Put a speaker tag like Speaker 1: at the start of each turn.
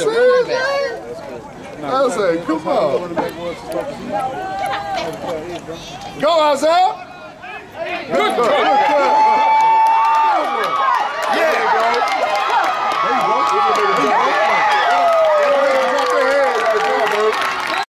Speaker 1: He's a running back.
Speaker 2: I like, come on. Go, Isaiah. Good cut. Good cut. Yeah, bro. There you go.